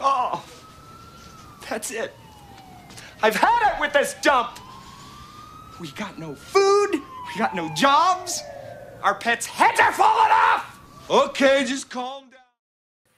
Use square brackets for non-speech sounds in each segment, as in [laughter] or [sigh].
Oh, that's it. I've had it with this dump. We got no food. We got no jobs. Our pets' heads are falling off. Okay, just calm down.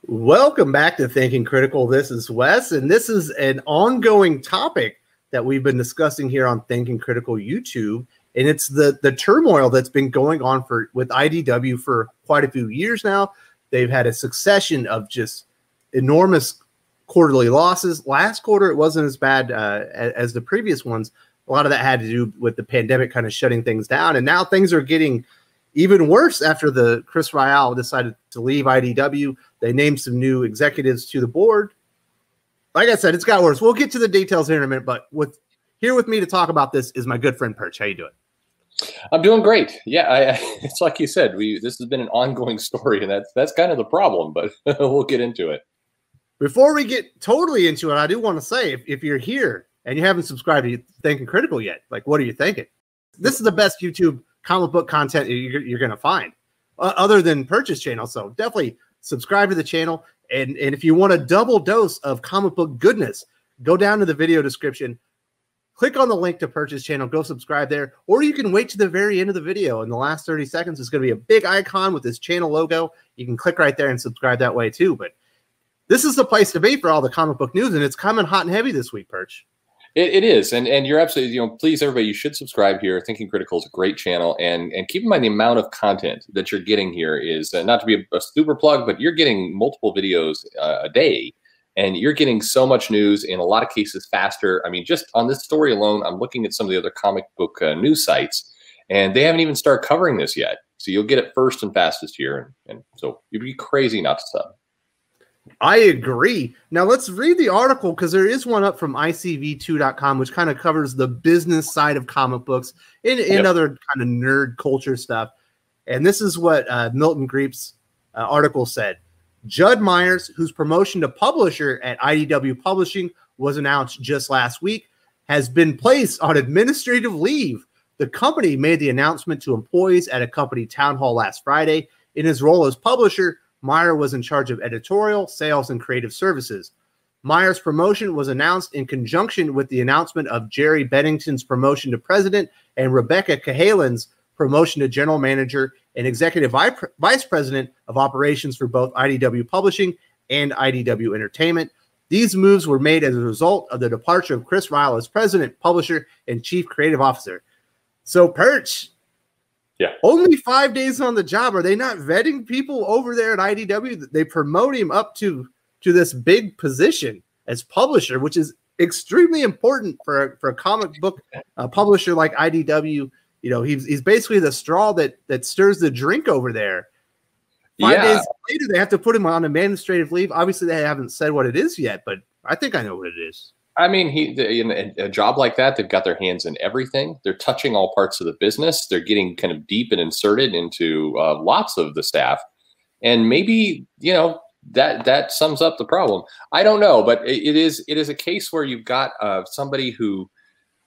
Welcome back to Thinking Critical. This is Wes, and this is an ongoing topic that we've been discussing here on Thinking Critical YouTube. And it's the the turmoil that's been going on for with IDW for quite a few years now. They've had a succession of just enormous quarterly losses. Last quarter, it wasn't as bad uh, as the previous ones. A lot of that had to do with the pandemic kind of shutting things down. And now things are getting even worse after the Chris Ryall decided to leave IDW. They named some new executives to the board. Like I said, it's got worse. We'll get to the details here in a minute, but with here with me to talk about this is my good friend Perch. How you doing? I'm doing great. Yeah, I, [laughs] it's like you said. We this has been an ongoing story, and that's that's kind of the problem. But [laughs] we'll get into it. Before we get totally into it, I do want to say if, if you're here and you haven't subscribed to Thinking Critical yet, like what are you thinking? This is the best YouTube comic book content you're, you're going to find, uh, other than Perch's channel. So definitely subscribe to the channel. And, and if you want a double dose of comic book goodness, go down to the video description, click on the link to Perch's channel, go subscribe there, or you can wait to the very end of the video. In the last 30 seconds, it's going to be a big icon with this channel logo. You can click right there and subscribe that way too. But this is the place to be for all the comic book news, and it's coming hot and heavy this week, Perch. It, it is, and and you're absolutely, you know, please everybody, you should subscribe here. Thinking Critical is a great channel, and and keep in mind the amount of content that you're getting here is uh, not to be a, a, super plug, but you're getting multiple videos uh, a day, and you're getting so much news in a lot of cases faster. I mean, just on this story alone, I'm looking at some of the other comic book uh, news sites, and they haven't even started covering this yet. So you'll get it first and fastest here, and, and so you'd be crazy not to sub. I agree. Now let's read the article because there is one up from ICV2.com, which kind of covers the business side of comic books and, and yep. other kind of nerd culture stuff. And this is what uh, Milton Griepp's uh, article said. Jud Meyers, whose promotion to publisher at IDW Publishing was announced just last week, has been placed on administrative leave. The company made the announcement to employees at a company town hall last Friday. In his role as publisher, Meyer was in charge of editorial, sales, and creative services. Meyer's promotion was announced in conjunction with the announcement of Jerry Bennington's promotion to president and Rebekah Cahalin's promotion to general manager and executive vice president of operations for both IDW Publishing and IDW Entertainment. These moves were made as a result of the departure of Chris Ryall as president, publisher, and chief creative officer. So, Perch, yeah. Only five days on the job. Are they not vetting people over there at IDW? They promote him up to to this big position as publisher, which is extremely important for a, for a comic book uh, publisher like IDW. You know, he's he's basically the straw that that stirs the drink over there. Five yeah. days later, they have to put him on administrative leave. Obviously, they haven't said what it is yet, but I think I know what it is. I mean, he in a job like that, they've got their hands in everything. They're touching all parts of the business. They're getting kind of deep and inserted into uh, lots of the staff, and maybe you know that that sums up the problem. I don't know, but it is it is a case where you've got uh, somebody who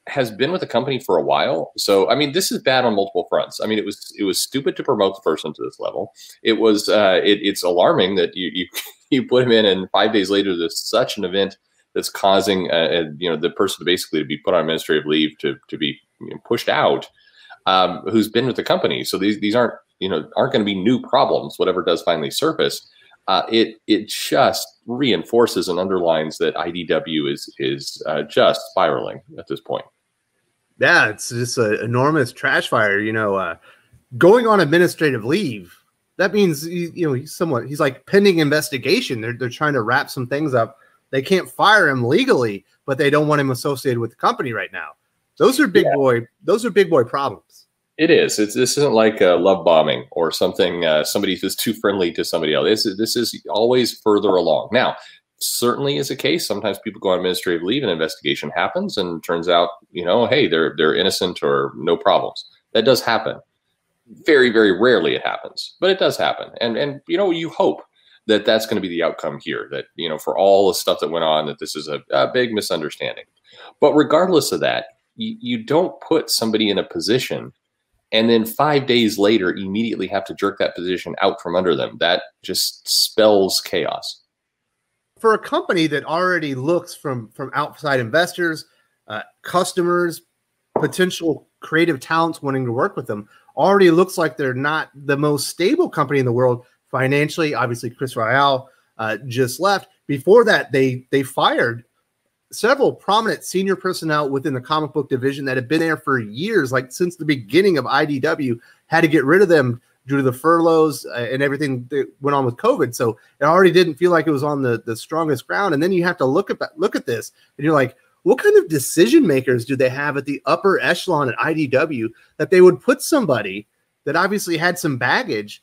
has been with the company for a while. So I mean, this is bad on multiple fronts. I mean, it was it was stupid to promote the person to this level. It was uh, it, it's alarming that you you [laughs] you put him in, and five days later, there's such an event that's causing a, a, you know the person basically to be put on administrative leave to to be you know, pushed out, um, who's been with the company. So these these aren't you know aren't going to be new problems. Whatever does finally surface, uh, it it just reinforces and underlines that IDW is is uh, just spiraling at this point. Yeah, it's just an enormous trash fire. You know, uh, going on administrative leave. That means you know he's somewhat he's like pending investigation. They're they're trying to wrap some things up they can't fire him legally, but they don't want him associated with the company right now. Those are big yeah. boy. Those are big boy problems. It is. It's, this isn't like uh, love bombing or something. Uh, somebody who's too friendly to somebody else. This is this is always further along. Now, certainly is a case. Sometimes people go on administrative leave, and investigation happens, and turns out, you know, hey, they're they're innocent or no problems. That does happen. Very very rarely it happens, but it does happen. And and you know, you hope that that's going to be the outcome here. That you know, for all the stuff that went on, that this is a, a big misunderstanding. But regardless of that, you, you don't put somebody in a position and then five days later immediately have to jerk that position out from under them. That just spells chaos. for a company that already looks from from outside investors, uh, customers, potential creative talents wanting to work with them, already looks like they're not the most stable company in the world financially. Obviously, Chris Ryall uh, just left. Before that, they they fired several prominent senior personnel within the comic book division that had been there for years, like since the beginning of IDW, had to get rid of them due to the furloughs uh, and everything that went on with COVID. So it already didn't feel like it was on the, the strongest ground. And then you have to look at look at this, and you're like, what kind of decision makers do they have at the upper echelon at IDW that they would put somebody that obviously had some baggage?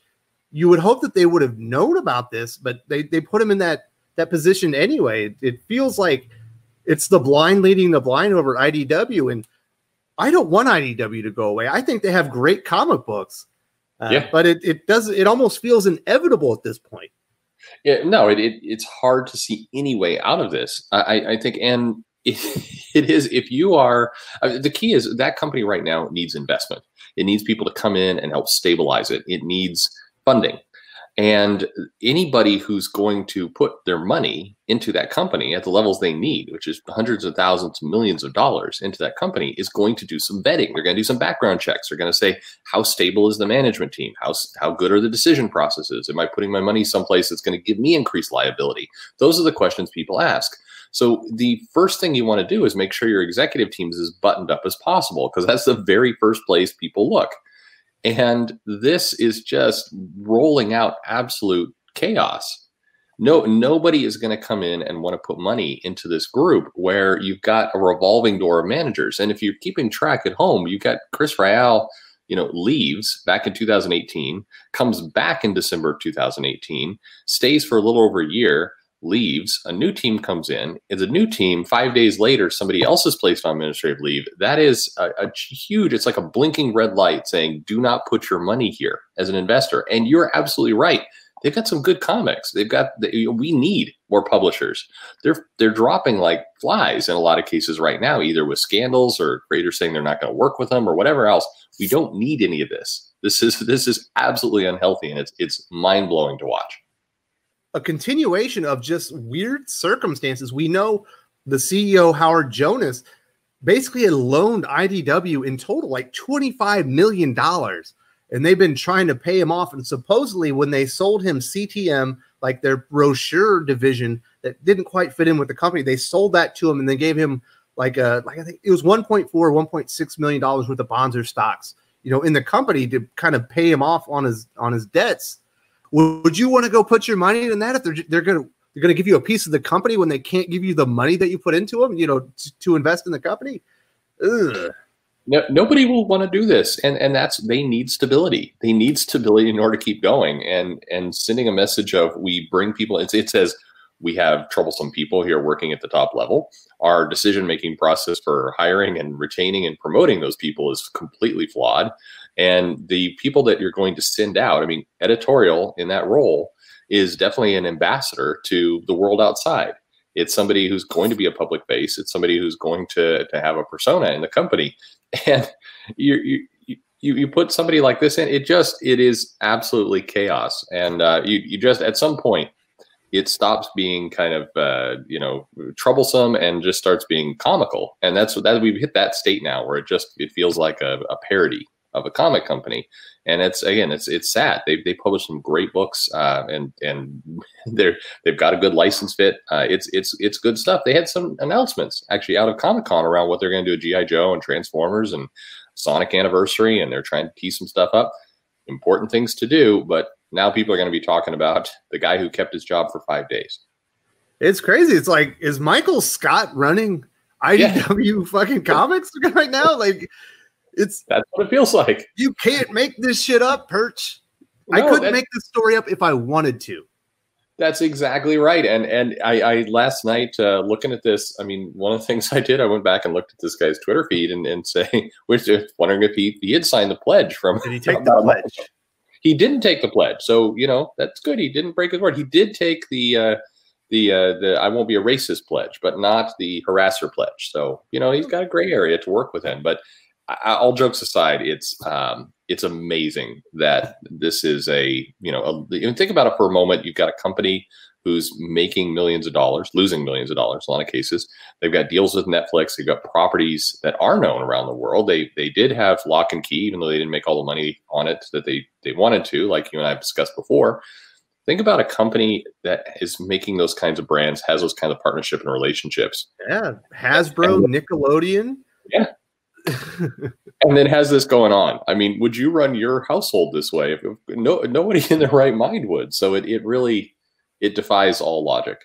You would hope that they would have known about this, but they they put him in that that position anyway. It feels like it's the blind leading the blind over IDW, and I don't want IDW to go away. I think they have great comic books. Uh, yeah. But it, it does it almost feels inevitable at this point. Yeah, no, it, it it's hard to see any way out of this. I, I think, and [laughs] it, it is if you are uh, the key is that company right now needs investment. It needs people to come in and help stabilize it. It needs funding. And anybody who's going to put their money into that company at the levels they need, which is hundreds of thousands, millions of dollars into that company, is going to do some vetting. They're going to do some background checks. They're going to say, how stable is the management team? How, how good are the decision processes? Am I putting my money someplace that's going to give me increased liability? Those are the questions people ask. So the first thing you want to do is make sure your executive team is as buttoned up as possible because that's the very first place people look. And this is just rolling out absolute chaos. No, nobody is going to come in and want to put money into this group where you've got a revolving door of managers. And if you're keeping track at home, you've got Chris Ryall, you know, leaves back in 2018, comes back in December of 2018, stays for a little over a year, leaves, a new team comes in. It's a new team. Five days later, somebody else is placed on administrative leave. That is a, a, huge, it's like a blinking red light saying, do not put your money here as an investor. And you're absolutely right. They've got some good comics. They've got, we need more publishers. They're, they're dropping like flies in a lot of cases right now, either with scandals or creators saying they're not going to work with them or whatever else. We don't need any of this. This is, this is absolutely unhealthy and it's, it's mind blowing to watch a continuation of just weird circumstances. We know the CEO Howard Jonas basically had loaned IDW in total like $25 million. And they've been trying to pay him off. And supposedly, when they sold him CTM, like their brochure division that didn't quite fit in with the company, they sold that to him and they gave him like a like I think it was 1.4, 1.6 million dollars worth of bonds or stocks, you know, in the company to kind of pay him off on his on his debts. Would you want to go put your money in that if they're they're going to they're to give you a piece of the company when they can't give you the money that you put into them, you know, to, to invest in the company? Ugh. No, nobody will want to do this, and and that's they need stability. They need stability in order to keep going, and and sending a message of we bring people. It, it says we have troublesome people here working at the top level. Our decision making process for hiring and retaining and promoting those people is completely flawed. And the people that you're going to send out, I mean, editorial in that role is definitely an ambassador to the world outside. It's somebody who's going to be a public face. It's somebody who's going to, to have a persona in the company. [laughs] And you, you, you, you put somebody like this in, it just, it is absolutely chaos. And uh, you, you just, at some point, it stops being kind of uh, you know troublesome and just starts being comical and that's that we've hit that state now where it just it feels like a, a parody of a comic company. And it's again, it's it's sad. They they publish some great books, uh, and and [laughs] they're they've got a good license fit. Uh, it's it's it's good stuff. They had some announcements actually out of Comic Con around what they're going to do with GI Joe and Transformers and Sonic Anniversary, and they're trying to tee some stuff up. Important things to do, but now people are going to be talking about [laughs] the guy who kept his job for five days. It's crazy. It's like, is Michael Scott running IDW yeah. fucking comics [laughs] right now? Like, it's that's what it feels like. You can't make this shit up, Perch. No, I couldn't make this story up if I wanted to. That's exactly right. And and I, I last night uh, looking at this, I mean, one of the things [laughs] I did, I went back and looked at this guy's Twitter feed and, and say, [laughs] which wondering if he, he had signed the pledge from. Did he take the [laughs] pledge? He didn't take the pledge, so you know that's good. He didn't break his word. He did take the uh, the uh, the I won't be a racist pledge, but not the harasser pledge. So you know he's got a gray area to work within. But all jokes aside, it's um, it's amazing that this is a you know a, think about it for a moment. You've got a company who's making millions of dollars, losing millions of dollars. In a lot of cases, they've got deals with Netflix. They've got properties that are known around the world. They they did have Locke and Key, even though they didn't make all the money on it that they they wanted to, like you and I have discussed before. Think about a company that is making those kinds of brands, has those kind of partnership and relationships. Yeah, Hasbro, and, Nickelodeon. Yeah. And then has this going on. I mean, would you run your household this way? No, nobody in their right mind would. So it, it really it defies all logic.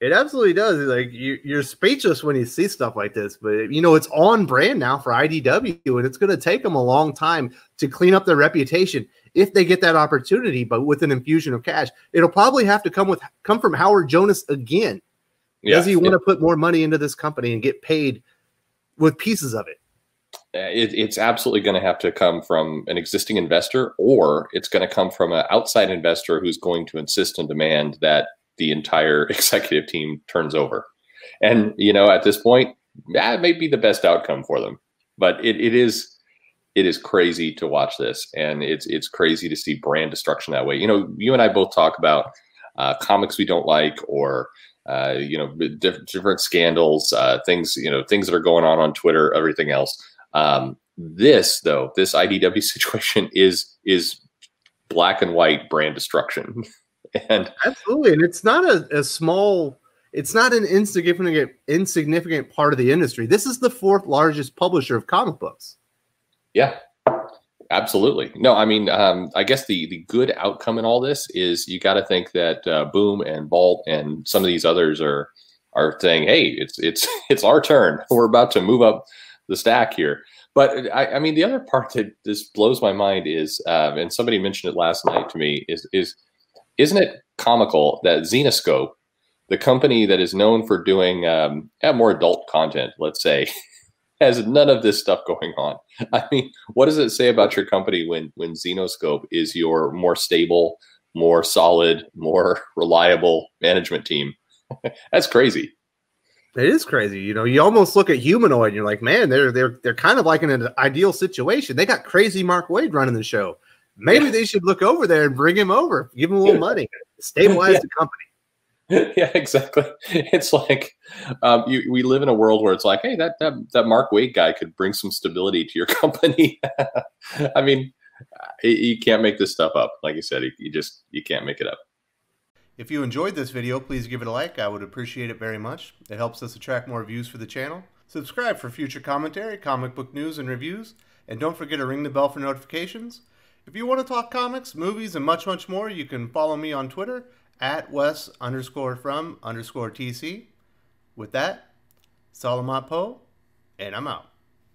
It absolutely does. Like you, you're speechless when you see stuff like this, but you know it's on brand now for IDW, and it's going to take them a long time to clean up their reputation if they get that opportunity. But with an infusion of cash, it'll probably have to come with come from Howard Jonas again. Yeah, Does he want to put more money into this company and get paid with pieces of it? Uh, it, it's absolutely going to have to come from an existing investor, or it's going to come from an outside investor who's going to insist and demand that the entire [laughs] executive team turns over. And you know, at this point, that may be the best outcome for them. But it, it is it is crazy to watch this, and it's it's crazy to see brand destruction that way. You know, you and I both talk about uh, comics we don't like, or uh, you know, diff- different scandals, uh, things you know, things that are going on on Twitter, everything else. Um, this though, this IDW [laughs] situation is is black and white brand destruction, [laughs] and absolutely, and it's not a, a small. It's not an insignificant insignificant part of the industry. This is the fourth largest publisher of comic books. Yeah, absolutely. No, I mean, um, I guess the the good outcome in all this is you got to think that uh, Boom and Vault and some of these others are are saying, "Hey, it's it's [laughs] it's our turn. We're about to move up the stack here. But I, I mean, the other part that just blows my mind is, um, and somebody mentioned it last night to me, is is isn't it comical that Zenescope, the company that is known for doing um, more adult content, let's say, [laughs] has none of this stuff going on. [laughs] I mean, what does it say about your company when when Zenescope is your more stable, more solid, more [laughs] reliable management team? [laughs] That's crazy. It is crazy. You know, you almost look at humanoid and you're like, man, they're they're they're kind of like in an ideal situation. They got crazy Mark Waid running the show. Maybe yeah. they should look over there and bring him over, give him a little money, stabilize yeah. the company. [laughs] Yeah, exactly. It's like um, you, we live in a world where it's like, hey, that that, that Mark Waid guy could bring some stability to your [laughs] company. [laughs] I mean, you can't make this stuff up. Like you said, you just you can't make it up. If you enjoyed this video, please give it a like. I would appreciate it very much. It helps us attract more views for the channel. Subscribe for future commentary, comic book news, and reviews. And don't forget to ring the bell for notifications. If you want to talk comics, movies, and much, much more, you can follow me on Twitter at Wes underscore from underscore TC. With that, Salamat Po, and I'm out.